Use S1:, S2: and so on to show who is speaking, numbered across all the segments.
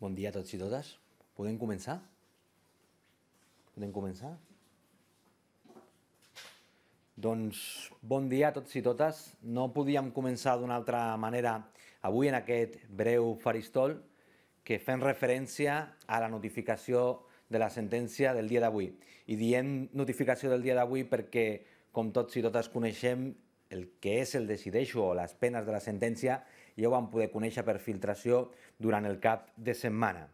S1: Bon dia a tots i totes. Podem començar? Podem començar? Doncs bon dia a tots i totes. No podíem començar d'una altra manera avui en aquest breu faristol que fem referència a la notificació de la sentència del dia d'avui. I diem notificació del dia d'avui perquè, com tots i totes coneixem, el que és el decideixo o les penes de la sentència ja ho vam poder conèixer per filtració durant el cap de setmana.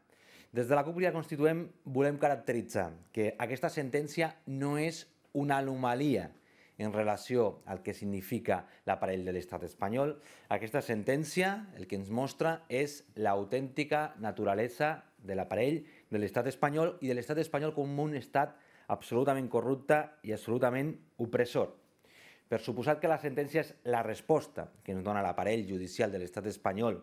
S1: Des de la CUP Crida Constituent volem caracteritzar que aquesta sentència no és una anomalia en relació al que significa l'aparell de l'estat espanyol. Aquesta sentència el que ens mostra és l'autèntica naturalesa de l'aparell de l'estat espanyol i de l'estat espanyol com un estat absolutament corrupte i absolutament opressor. Per suposat que la sentència és la resposta que ens dona l'aparell judicial de l'estat espanyol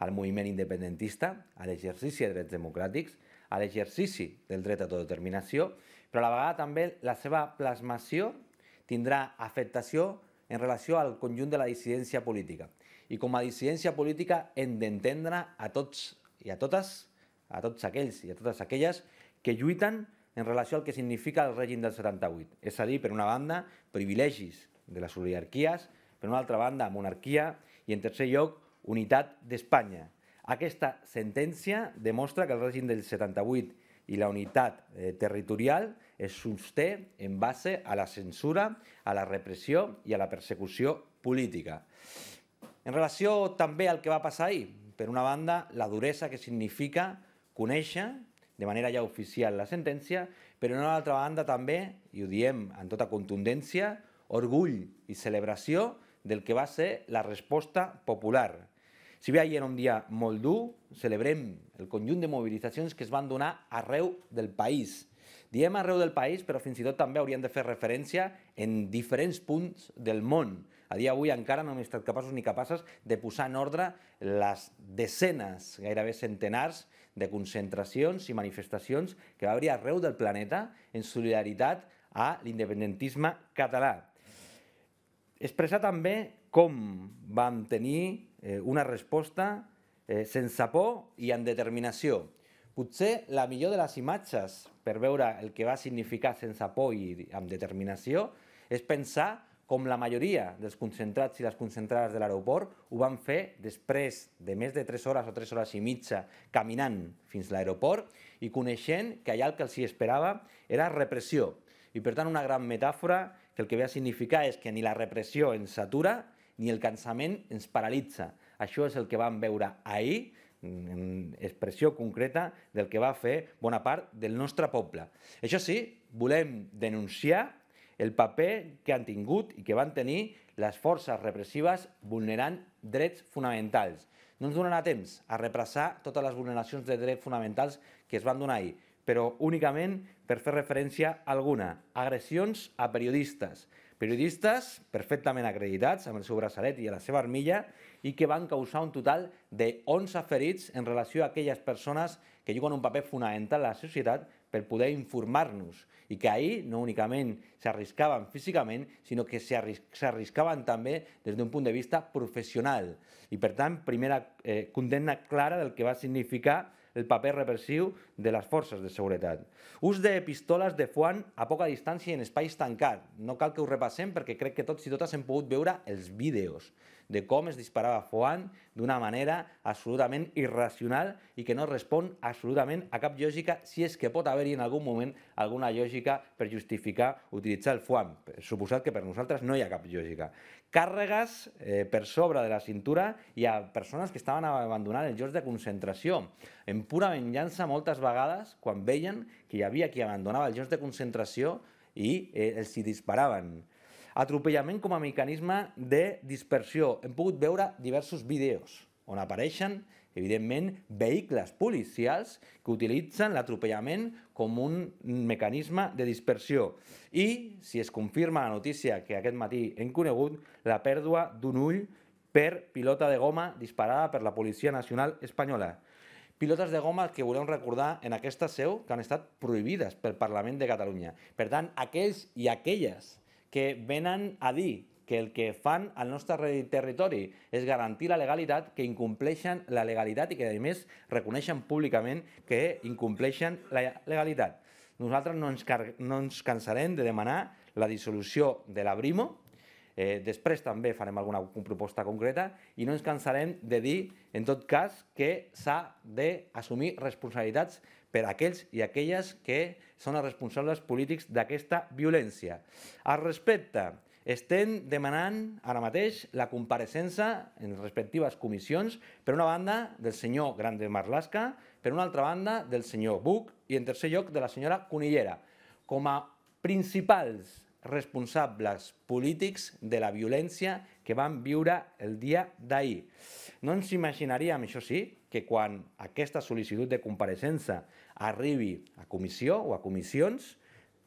S1: al moviment independentista, a l'exercici de drets democràtics, a l'exercici del dret a autodeterminació, però a la vegada també la seva plasmació tindrà afectació en relació al conjunt de la dissidència política. I com a dissidència política hem d'entendre a tots i a totes, a tots aquells i a totes aquelles que lluiten en relació al que significa el règim del 78. És a dir, per una banda, privilegis de les oligarquies, per una altra banda, monarquia i, en tercer lloc, unitat d'Espanya. Aquesta sentència demostra que el règim del 78 i la unitat eh, territorial es sosté en base a la censura, a la repressió i a la persecució política. En relació també al que va passar ahir, per una banda, la duresa que significa conèixer de manera ja oficial la sentència, però en una altra banda també, i ho diem en tota contundència, orgull i celebració del que va ser la resposta popular. Si bé ahir era un dia molt dur, celebrem el conjunt de mobilitzacions que es van donar arreu del país. Diem arreu del país, però fins i tot també hauríem de fer referència en diferents punts del món. A dia d'avui encara no hem estat capaços ni capaces de posar en ordre les desenes, gairebé centenars, de concentracions i manifestacions que va haver arreu del planeta en solidaritat a l'independentisme català. Expressar també com vam tenir eh, una resposta eh, sense por i amb determinació. Potser la millor de les imatges per veure el que va significar sense por i amb determinació és pensar com la majoria dels concentrats i les concentrades de l'aeroport ho van fer després de més de 3 hores o 3 hores i mitja caminant fins a l'aeroport i coneixent que allà el que els hi esperava era repressió. I per tant una gran metàfora que el que ve a significar és que ni la repressió ens atura ni el cansament ens paralitza. Això és el que vam veure ahir, en expressió concreta del que va fer bona part del nostre poble. Això sí, volem denunciar el paper que han tingut i que van tenir les forces repressives vulnerant drets fonamentals. No ens donarà temps a repressar totes les vulneracions de drets fonamentals que es van donar ahir, però únicament per fer referència a alguna. Agressions a periodistes. Periodistes perfectament acreditats amb el seu braçalet i la seva armilla i que van causar un total de 11 ferits en relació a aquelles persones que juguen un paper fonamental a la societat per poder informar-nos i que ahir no únicament s'arriscaven físicament, sinó que s'arriscaven també des d'un punt de vista professional. I per tant, primera eh, condemna clara del que va significar el paper repressiu de les forces de seguretat. Ús de pistoles de foant a poca distància en espais tancats. No cal que ho repassem perquè crec que tots i totes hem pogut veure els vídeos de com es disparava foant d'una manera absolutament irracional i que no respon absolutament a cap lògica si és que pot haver-hi en algun moment alguna lògica per justificar utilitzar el foant. Suposat que per nosaltres no hi ha cap lògica càrregues eh, per sobre de la cintura i a persones que estaven abandonant els llocs de concentració. En pura venjança, moltes vegades, quan veien que hi havia qui abandonava els llocs de concentració i eh, els hi disparaven. Atropellament com a mecanisme de dispersió. Hem pogut veure diversos vídeos on apareixen evidentment, vehicles policials que utilitzen l'atropellament com un mecanisme de dispersió. I, si es confirma la notícia que aquest matí hem conegut, la pèrdua d'un ull per pilota de goma disparada per la Policia Nacional Espanyola. Pilotes de goma que volem recordar en aquesta seu que han estat prohibides pel Parlament de Catalunya. Per tant, aquells i aquelles que venen a dir que el que fan al nostre territori és garantir la legalitat, que incompleixen la legalitat i que, a més, reconeixen públicament que incompleixen la legalitat. Nosaltres no ens, no ens cansarem de demanar la dissolució de la Brimo, Eh, després també farem alguna proposta concreta i no ens cansarem de dir, en tot cas, que s'ha d'assumir responsabilitats per a aquells i aquelles que són els responsables polítics d'aquesta violència. Al respecte, estem demanant ara mateix la compareixença en respectives comissions, per una banda, del senyor Grande Marlasca, per una altra banda, del senyor Buch i, en tercer lloc, de la senyora Conillera, com a principals responsables polítics de la violència que van viure el dia d'ahir. No ens imaginaríem, això sí, que quan aquesta sol·licitud de compareixença arribi a comissió o a comissions,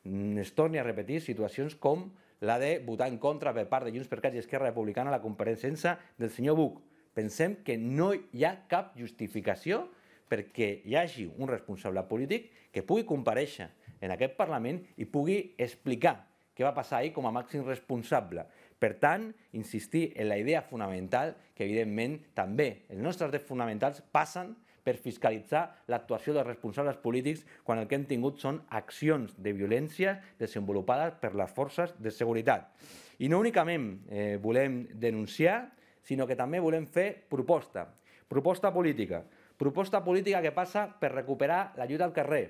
S1: es torni a repetir situacions com la de votar en contra per part de Junts per Cat i Esquerra Republicana la compareixença del senyor Buch. Pensem que no hi ha cap justificació perquè hi hagi un responsable polític que pugui compareixer en aquest Parlament i pugui explicar què va passar ahir com a màxim responsable. Per tant, insistir en la idea fonamental que, evidentment, també els nostres drets fonamentals passen per fiscalitzar l'actuació dels responsables polítics quan el que hem tingut són accions de violència desenvolupades per les forces de seguretat. I no únicament eh, volem denunciar, sinó que també volem fer proposta. Proposta política. Proposta política que passa per recuperar la lluita al carrer,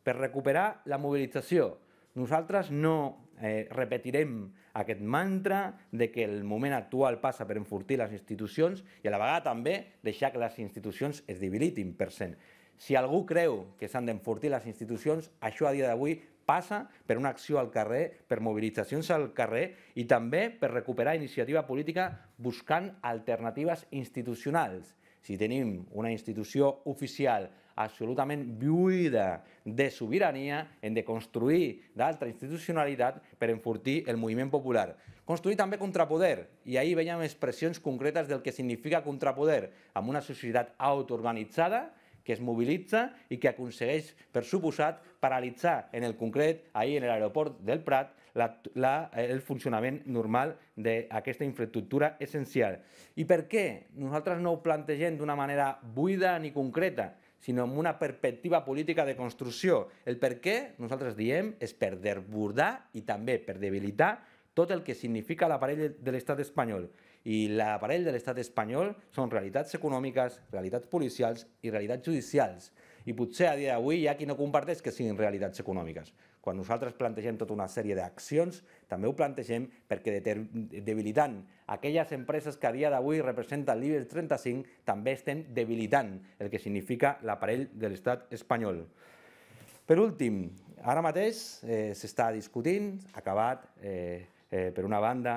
S1: per recuperar la mobilització. Nosaltres no eh, repetirem aquest mantra de que el moment actual passa per enfortir les institucions i a la vegada també deixar que les institucions es debilitin per cent. Si algú creu que s'han d'enfortir les institucions, això a dia d'avui passa per una acció al carrer, per mobilitzacions al carrer i també per recuperar iniciativa política buscant alternatives institucionals. Si tenim una institució oficial absolutament buida de sobirania, hem de construir d'altra institucionalitat per enfortir el moviment popular. Construir també contrapoder, i ahir veiem expressions concretes del que significa contrapoder, amb una societat autoorganitzada que es mobilitza i que aconsegueix, per suposat, paralitzar en el concret, ahir en l'aeroport del Prat, la, la, el funcionament normal d'aquesta infraestructura essencial. I per què nosaltres no ho plantegem d'una manera buida ni concreta, sinó amb una perspectiva política de construcció. El per què nosaltres diem és per desbordar i també per debilitar tot el que significa l'aparell de l'estat espanyol. I l'aparell de l'estat espanyol són realitats econòmiques, realitats policials i realitats judicials. I potser a dia d'avui hi ha qui no comparteix que siguin realitats econòmiques. Quan nosaltres plantegem tota una sèrie d'accions, també ho plantegem perquè debilitant aquelles empreses que a dia d'avui representen l'IBEX 35, també estem debilitant el que significa l'aparell de l'estat espanyol. Per últim, ara mateix eh, s'està discutint, acabat eh, eh, per una banda,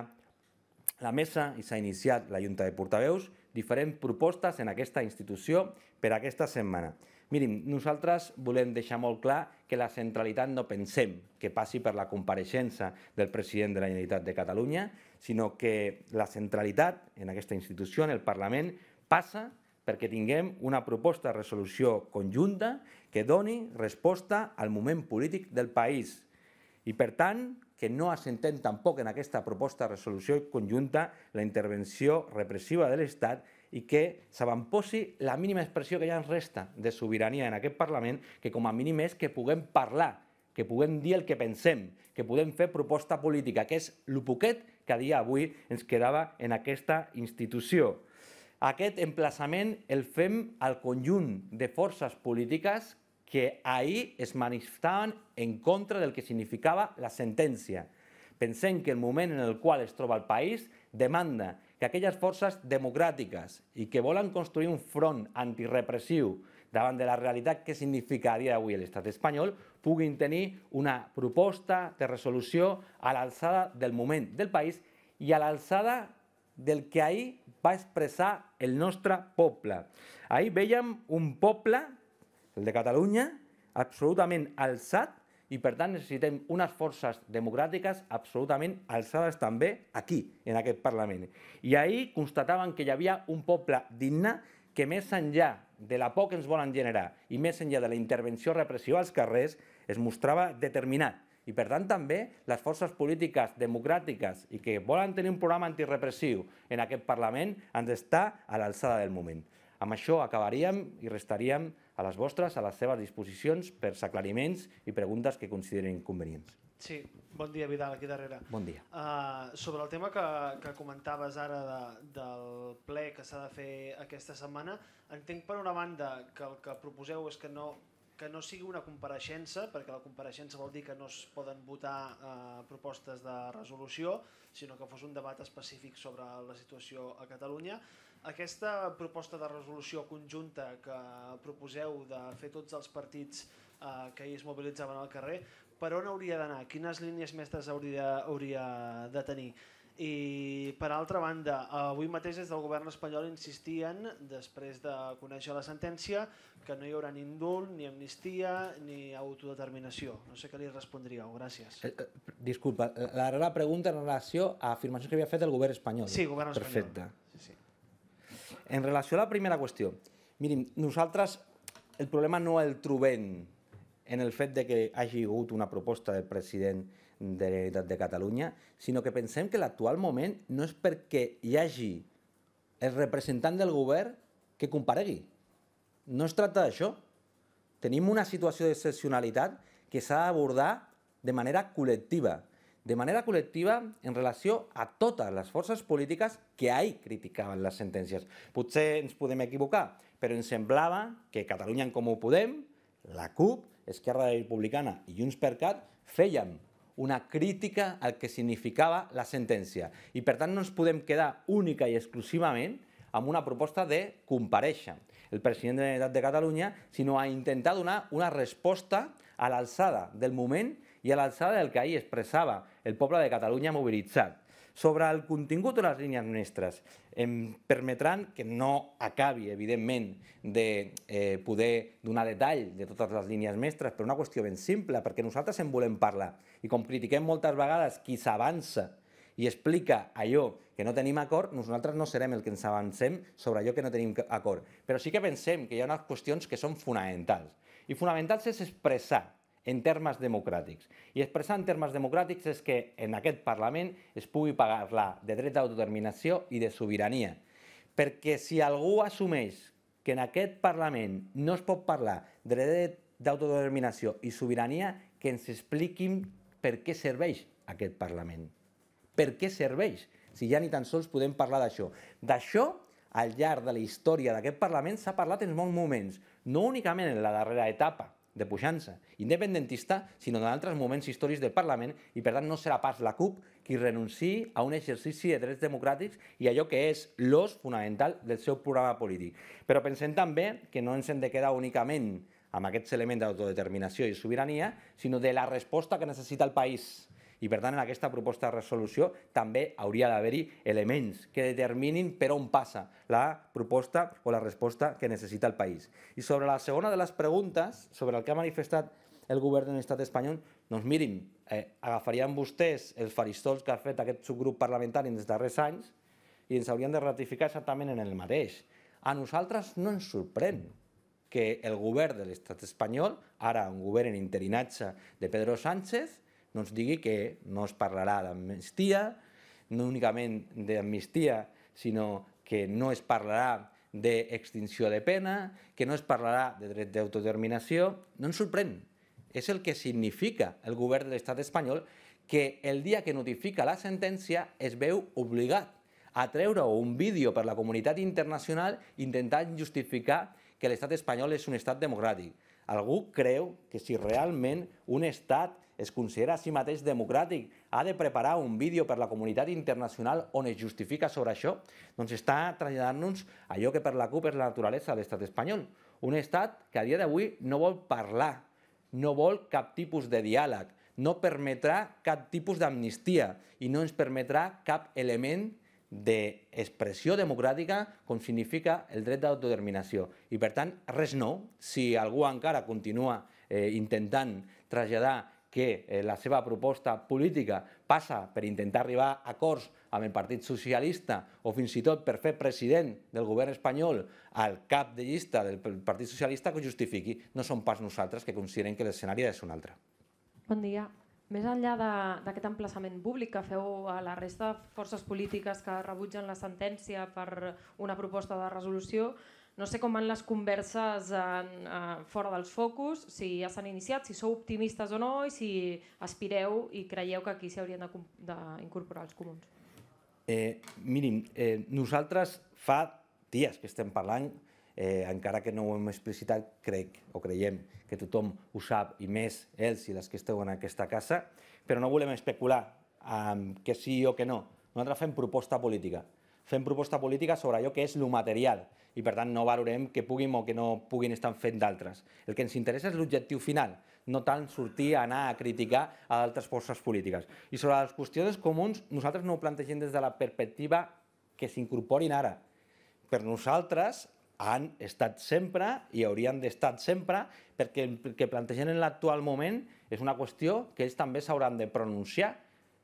S1: la mesa i s'ha iniciat la Junta de Portaveus diferents propostes en aquesta institució per aquesta setmana. Mirin, nosaltres volem deixar molt clar que la centralitat no pensem que passi per la compareixença del president de la Generalitat de Catalunya, sinó que la centralitat en aquesta institució, en el Parlament, passa perquè tinguem una proposta de resolució conjunta que doni resposta al moment polític del país. I, per tant, que no assentem tampoc en aquesta proposta de resolució conjunta la intervenció repressiva de l'Estat i que s'avantposi la mínima expressió que ja ens resta de sobirania en aquest Parlament, que com a mínim és que puguem parlar, que puguem dir el que pensem, que puguem fer proposta política, que és el poquet que a dia d'avui ens quedava en aquesta institució. Aquest emplaçament el fem al conjunt de forces polítiques que ahir es manifestaven en contra del que significava la sentència. Pensem que el moment en el qual es troba el país demanda que aquelles forces democràtiques i que volen construir un front antirepressiu davant de la realitat que significa a dia d'avui l'estat espanyol puguin tenir una proposta de resolució a l'alçada del moment del país i a l'alçada del que ahir va expressar el nostre poble. Ahir veiem un poble, el de Catalunya, absolutament alçat i per tant necessitem unes forces democràtiques absolutament alçades també aquí, en aquest Parlament. I ahir constataven que hi havia un poble digne que més enllà de la por que ens volen generar i més enllà de la intervenció repressiva als carrers es mostrava determinat i per tant també les forces polítiques democràtiques i que volen tenir un programa antirepressiu en aquest Parlament han d'estar a l'alçada del moment. Amb això acabaríem i restaríem a les vostres, a les seves disposicions per aclariments i preguntes que consideren convenients.
S2: Sí, bon dia Vidal, aquí darrere.
S1: Bon dia.
S2: Uh, sobre el tema que, que comentaves ara de, del ple que s'ha de fer aquesta setmana, entenc per una banda que el que proposeu és que no que no sigui una compareixença, perquè la compareixença vol dir que no es poden votar eh, propostes de resolució, sinó que fos un debat específic sobre la situació a Catalunya. Aquesta proposta de resolució conjunta que proposeu de fer tots els partits eh, que hi es mobilitzaven al carrer, per on hauria d'anar? Quines línies mestres hauria, hauria de tenir? I per altra banda, avui mateix des del govern espanyol insistien, després de conèixer la sentència, que no hi haurà ni indult, ni amnistia, ni autodeterminació. No sé què li respondríeu. Gràcies.
S1: Eh, eh, disculpa, la darrera pregunta en relació a afirmacions que havia fet el govern espanyol.
S2: Sí, govern espanyol.
S1: Perfecte. En relació a la primera qüestió, mirin, nosaltres el problema no el trobem en el fet de que hagi hagut una proposta del president de la Generalitat de Catalunya, sinó que pensem que l'actual moment no és perquè hi hagi el representant del govern que comparegui. No es tracta d'això. Tenim una situació d'excepcionalitat que s'ha d'abordar de manera col·lectiva, de manera col·lectiva en relació a totes les forces polítiques que ahir criticaven les sentències. Potser ens podem equivocar, però ens semblava que Catalunya en Comú Podem, la CUP, Esquerra Republicana i Junts per Cat fèiem una crítica al que significava la sentència. I per tant no ens podem quedar única i exclusivament amb una proposta de compareixer el president de la Generalitat de Catalunya, sinó a intentar donar una resposta a l'alçada del moment i a l'alçada del que ahir expressava el poble de Catalunya mobilitzat. Sobre el contingut de les línies mestres, em permetran que no acabi, evidentment, de eh, poder donar detall de totes les línies mestres per una qüestió ben simple, perquè nosaltres en volem parlar. I com critiquem moltes vegades qui s'avança i explica allò que no tenim acord, nosaltres no serem el que ens avancem sobre allò que no tenim acord. Però sí que pensem que hi ha unes qüestions que són fonamentals. I fonamentals és expressar en termes democràtics. I expressar en termes democràtics és que en aquest Parlament es pugui parlar de dret d'autodeterminació i de sobirania. Perquè si algú assumeix que en aquest Parlament no es pot parlar de dret d'autodeterminació i sobirania, que ens expliquin per què serveix aquest Parlament. Per què serveix? Si ja ni tan sols podem parlar d'això. D'això, al llarg de la història d'aquest Parlament, s'ha parlat en molts moments, no únicament en la darrera etapa, de puixança independentista, sinó d'altres moments històrics del Parlament i per tant no serà pas la CUP qui renunciï a un exercici de drets democràtics i allò que és l'os fonamental del seu programa polític. Però pensem també que no ens hem de quedar únicament amb aquests elements d'autodeterminació i sobirania, sinó de la resposta que necessita el país i per tant en aquesta proposta de resolució també hauria d'haver-hi elements que determinin per on passa la proposta o la resposta que necessita el país. I sobre la segona de les preguntes, sobre el que ha manifestat el govern de l'estat espanyol, doncs mirin, eh, agafarien vostès els faristols que ha fet aquest subgrup parlamentari en els darrers anys i ens haurien de ratificar exactament en el mateix. A nosaltres no ens sorprèn que el govern de l'estat espanyol, ara un govern en interinatge de Pedro Sánchez, ens digui que no es parlarà d'amnistia, no únicament d'amnistia, sinó que no es parlarà d'extinció de pena, que no es parlarà de dret d'autodeterminació, no ens sorprèn. És el que significa el govern de l'estat espanyol que el dia que notifica la sentència es veu obligat a treure un vídeo per la comunitat internacional intentant justificar que l'estat espanyol és un estat democràtic. Algú creu que si realment un estat es considera a si mateix democràtic, ha de preparar un vídeo per la comunitat internacional on es justifica sobre això, doncs està traslladant-nos allò que per la CUP és la naturalesa de l'estat espanyol. Un estat que a dia d'avui no vol parlar, no vol cap tipus de diàleg, no permetrà cap tipus d'amnistia i no ens permetrà cap element d'expressió democràtica com significa el dret d'autodeterminació. I per tant, res nou. Si algú encara continua eh, intentant traslladar que eh, la seva proposta política passa per intentar arribar a acords amb el Partit Socialista o fins i tot per fer president del govern espanyol al cap de llista del Partit Socialista que justifiqui. No som pas nosaltres que considerem que l'escenari és un altre.
S3: Bon dia. Més enllà d'aquest emplaçament públic que feu a la resta de forces polítiques que rebutgen la sentència per una proposta de resolució, no sé com van les converses en, uh, fora dels focus, si ja s'han iniciat, si sou optimistes o no i si aspireu i creieu que aquí s'hi haurien d'incorporar els comuns.
S1: Eh, mirin, eh, nosaltres fa dies que estem parlant, eh, encara que no ho hem explicitat, crec o creiem que tothom ho sap, i més ells i les que esteu en aquesta casa, però no volem especular amb que sí o que no. Nosaltres fem proposta política. Fem proposta política sobre allò que és lo material i per tant no valorem que puguin o que no puguin estar fent d'altres. El que ens interessa és l'objectiu final, no tant sortir a anar a criticar a d'altres forces polítiques. I sobre les qüestions comuns, nosaltres no ho plantegem des de la perspectiva que s'incorporin ara. Per nosaltres, han estat sempre i haurien d'estar sempre perquè el que plantegen en l'actual moment és una qüestió que ells també s'hauran de pronunciar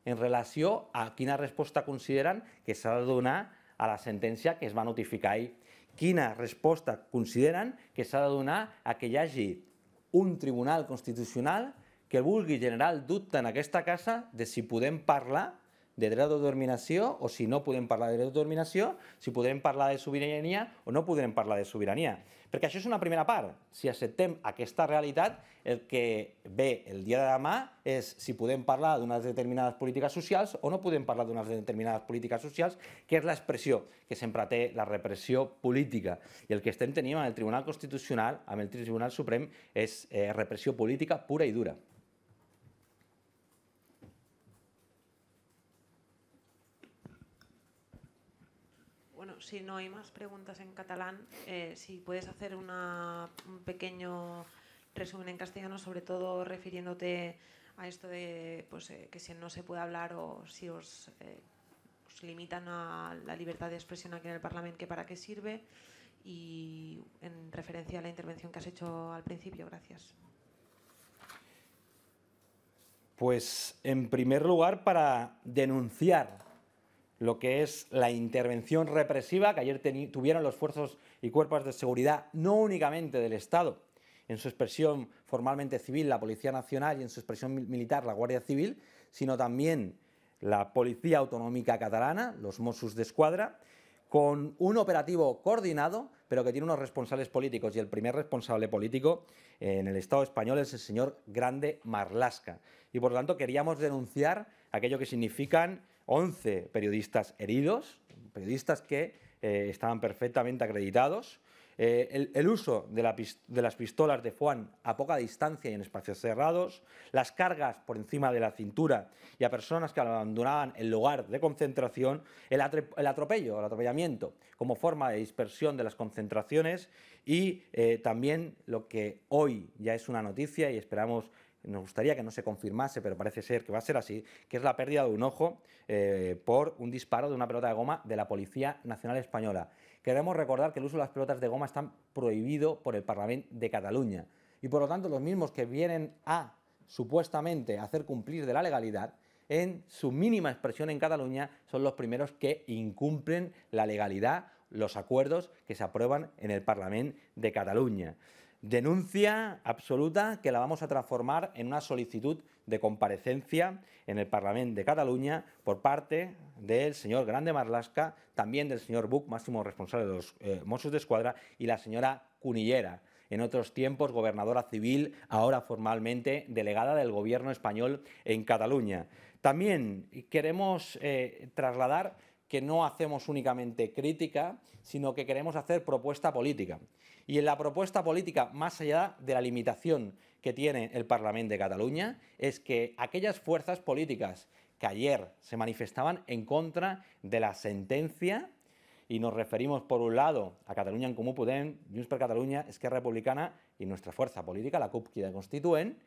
S1: en relació a quina resposta consideren que s'ha de donar a la sentència que es va notificar ahir. Quina resposta consideren que s'ha de donar a que hi hagi un tribunal constitucional que vulgui generar el dubte en aquesta casa de si podem parlar de dret d'autodeterminació o si no podem parlar de dret d'autodeterminació, si podrem parlar de sobirania o no podrem parlar de sobirania. Perquè això és una primera part. Si acceptem aquesta realitat, el que ve el dia de demà és si podem parlar d'unes determinades polítiques socials o no podem parlar d'unes determinades polítiques socials, que és l'expressió que sempre té la repressió política. I el que estem tenint amb el Tribunal Constitucional, amb el Tribunal Suprem, és eh, repressió política pura i dura.
S4: Si no hay más preguntas en catalán, eh, si puedes hacer un pequeño resumen en castellano, sobre todo refiriéndote a esto de pues, eh, que si no se puede hablar o si os, eh, os, limitan a la libertad de expresión aquí en el Parlamento, que para qué sirve y en referencia a la intervención que has hecho al principio. Gracias.
S1: Pues en primer lugar para denunciar lo que es la intervención represiva que ayer tuvieron los fuerzas y cuerpos de seguridad, no únicamente del Estado, en su expresión formalmente civil, la Policía Nacional, y en su expresión militar, la Guardia Civil, sino también la Policía Autonómica Catalana, los Mossos de Escuadra, con un operativo coordinado, pero que tiene unos responsables políticos. Y el primer responsable político en el Estado español es el señor Grande Marlasca. Y por lo tanto queríamos denunciar aquello que significan 11 periodistas heridos, periodistas que eh, estaban perfectamente acreditados. Eh, el, uso de, las pistolas de Juan a poca distancia y en espacios cerrados, las cargas por encima de la cintura y a personas que abandonaban el lugar de concentración, el, el atropello, el atropellamiento como forma de dispersión de las concentraciones y eh, también lo que hoy ya es una noticia y esperamos nos gustaría que no se confirmase, pero parece ser que va a ser así, que es la pérdida de un ojo eh, por un disparo de una pelota de goma de la Policía Nacional Española. Queremos recordar que el uso de las pelotas de goma está prohibido por el Parlamento de Cataluña y por lo tanto los mismos que vienen a supuestamente hacer cumplir de la legalidad en su mínima expresión en Cataluña son los primeros que incumplen la legalidad, los acuerdos que se aprueban en el Parlamento de Cataluña. Denuncia absoluta que la vamos a transformar en una solicitud de comparecencia en el Parlamento de Cataluña por parte del señor Grande Marlasca, también del señor Buch, máximo responsable de los eh, Mossos de Escuadra, y la señora Cunillera, en otros tiempos gobernadora civil, ahora formalmente delegada del gobierno español en Cataluña. También queremos eh, trasladar que no hacemos únicamente crítica, sino que queremos hacer propuesta política. Y en la propuesta política, más allá de la limitación que tiene el Parlamento de Cataluña, es que aquellas fuerzas políticas que ayer se manifestaban en contra de la sentencia, y nos referimos por un lado a Cataluña en Comú Podem, Junts per Catalunya, Esquerra Republicana y nuestra fuerza política, la CUP de Constituent,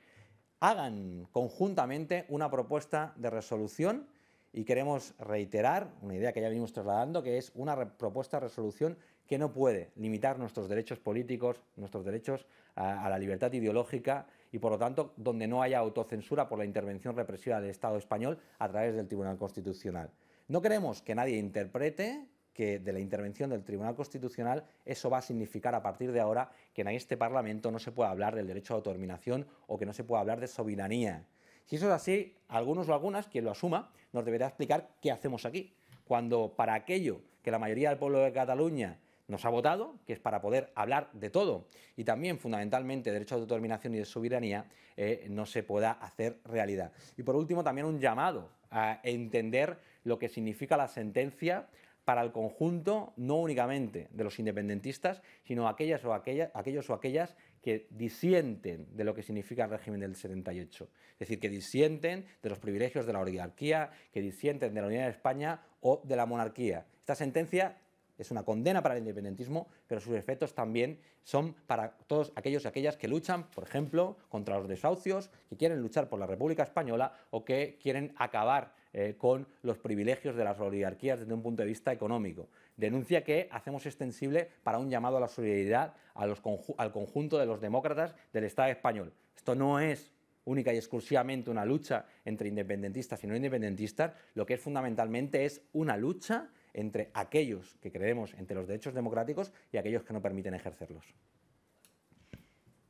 S1: hagan conjuntamente una propuesta de resolución y queremos reiterar una idea que ya venimos trasladando, que es una propuesta de resolución que no puede limitar nuestros derechos políticos, nuestros derechos a, a, la libertad ideológica y, por lo tanto, donde no haya autocensura por la intervención represiva del Estado español a través del Tribunal Constitucional. No queremos que nadie interprete que de la intervención del Tribunal Constitucional eso va a significar a partir de ahora que en este Parlamento no se pueda hablar del derecho a autodeterminación o que no se pueda hablar de soberanía Si eso es así, algunos o algunas, quien lo asuma, nos deberá explicar qué hacemos aquí, cuando para aquello que la mayoría del pueblo de Cataluña nos ha votado, que es para poder hablar de todo y también fundamentalmente derecho a autodeterminación y de soberanía, eh, no se pueda hacer realidad. Y por último, también un llamado a entender lo que significa la sentencia para el conjunto, no únicamente de los independentistas, sino aquellas o aquellos o aquellas que disienten de lo que significa el régimen del 78. Es decir, que disienten de los privilegios de la oligarquía, que disienten de la Unidad de España o de la monarquía. Esta sentencia es una condena para el independentismo, pero sus efectos también son para todos aquellos y aquellas que luchan, por ejemplo, contra los desahucios, que quieren luchar por la República Española o que quieren acabar eh, con los privilegios de las oligarquías desde un punto de vista económico. Denuncia que hacemos extensible para un llamado a la solidaridad al conjunto de los demócratas del Estado español. Esto no es única y exclusivamente una lucha entre independentistas y no independentistas, lo que es fundamentalmente es una lucha entre aquellos que creemos entre los derechos democráticos y aquellos que no permiten ejercerlos.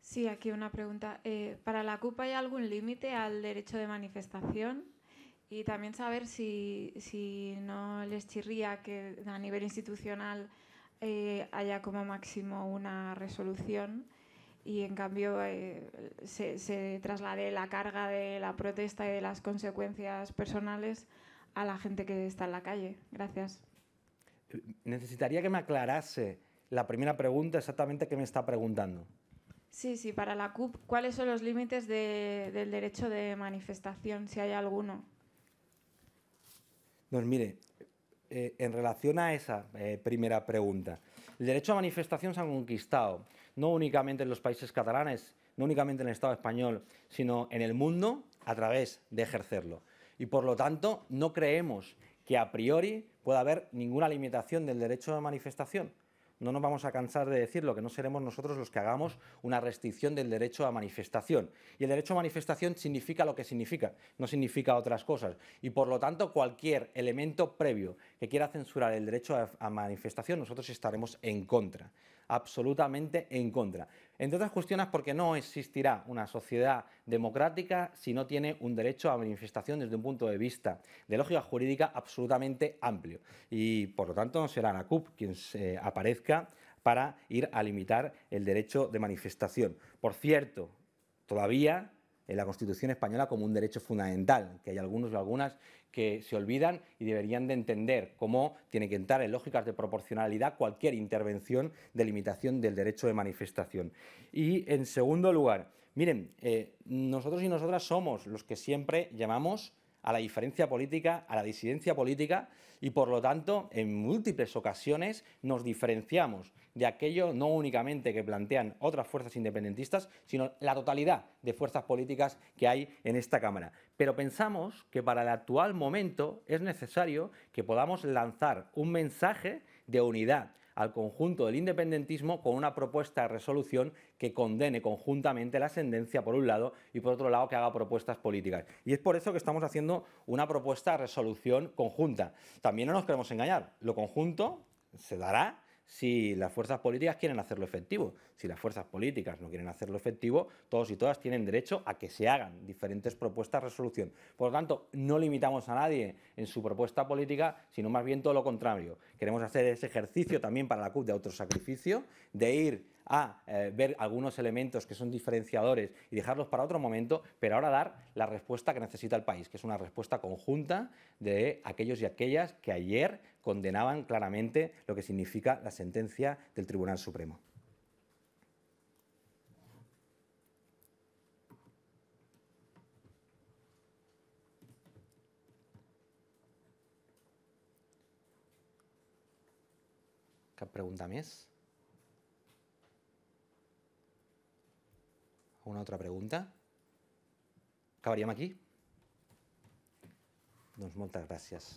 S5: Sí, aquí una pregunta. Eh, ¿Para la CUP hay algún límite al derecho de manifestación? Y también saber si, si no les chirría que a nivel institucional eh, haya como máximo una resolución y en cambio eh, se, se, traslade la carga de la protesta y de las consecuencias personales a la gente que está en la calle. Gracias
S1: necesitaría que me aclarase la primera pregunta exactamente que me está preguntando.
S5: Sí, sí, para la CUP, ¿cuáles son los límites de, del derecho de manifestación, si hay alguno?
S1: Pues mire, eh, en relación a esa eh, primera pregunta, el derecho a manifestación se ha conquistado no únicamente en los países catalanes, no únicamente en el Estado español, sino en el mundo a través de ejercerlo. Y por lo tanto, no creemos que a priori pueda haber ninguna limitación del derecho de manifestación. No nos vamos a cansar de decirlo, que no seremos nosotros los que hagamos una restricción del derecho a manifestación. Y el derecho a manifestación significa lo que significa, no significa otras cosas. Y por lo tanto, cualquier elemento previo que quiera censurar el derecho a, manifestación, nosotros estaremos en contra, absolutamente en contra. Entre otras cuestiones porque no existirá una sociedad democrática si no tiene un derecho a manifestación desde un punto de vista de lógica jurídica absolutamente amplio. Y por lo tanto no será la CUP quien se aparezca para ir a limitar el derecho de manifestación. Por cierto, todavía en la Constitución española como un derecho fundamental, que hay algunos y algunas que se olvidan y deberían de entender cómo tiene que entrar en lógicas de proporcionalidad cualquier intervención de limitación del derecho de manifestación. Y en segundo lugar, miren, eh, nosotros y nosotras somos los que siempre llamamos a la diferencia política, a la disidencia política y por lo tanto en múltiples ocasiones nos diferenciamos de aquello no únicamente que plantean otras fuerzas independentistas, sino la totalidad de fuerzas políticas que hay en esta Cámara. Pero pensamos que para el actual momento es necesario que podamos lanzar un mensaje de unidad, al conjunto del independentismo con una propuesta de resolución que condene conjuntamente la ascendencia por un lado y por otro lado que haga propuestas políticas. Y es por eso que estamos haciendo una propuesta de resolución conjunta. También no nos queremos engañar, lo conjunto se dará si las fuerzas políticas quieren hacerlo efectivo. Si las fuerzas políticas no quieren hacerlo efectivo, todos y todas tienen derecho a que se hagan diferentes propuestas de resolución. Por lo tanto, no limitamos a nadie en su propuesta política, sino más bien todo lo contrario. Queremos hacer ese ejercicio también para la CUP de autosacrificio, de ir a eh, ver algunos elementos que son diferenciadores y dejarlos para otro momento, pero ahora dar la respuesta que necesita el país, que es una respuesta conjunta de aquellos y aquellas que ayer condenaban claramente lo que significa la sentencia del Tribunal Supremo. ¿Qué pregunta más? ¿Alguna otra pregunta? Acabaríem aquí? Doncs moltes gràcies.